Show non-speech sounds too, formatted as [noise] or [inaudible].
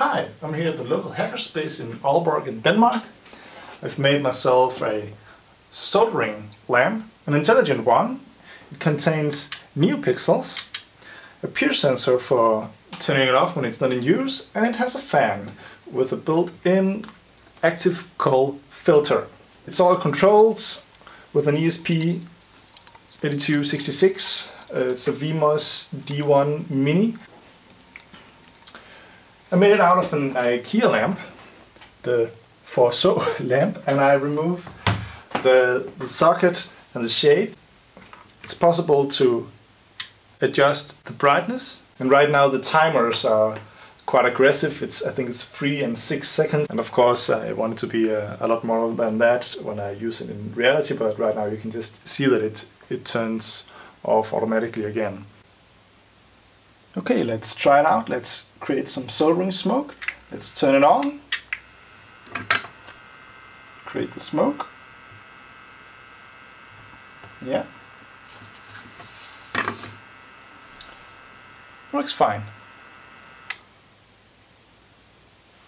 Hi, I'm here at the local hackerspace in Aalborg in Denmark. I've made myself a soldering lamp, an intelligent one. It contains NeoPixels, a PIR sensor for turning it off when it's not in use, and it has a fan with a built-in active coal filter. It's all controlled with an ESP8266. Uh, it's a Wemos D1 Mini I made it out of an IKEA lamp, the Forså [laughs] lamp, and I remove the, the socket and the shade. It's possible to adjust the brightness, and right now the timers are quite aggressive. It's I think it's three and six seconds, and of course I want it to be a, a lot more than that when I use it in reality. But right now you can just see that it it turns off automatically again. Okay, let's try it out. Let's create some soldering smoke. Let's turn it on. Create the smoke. Yeah. Works fine.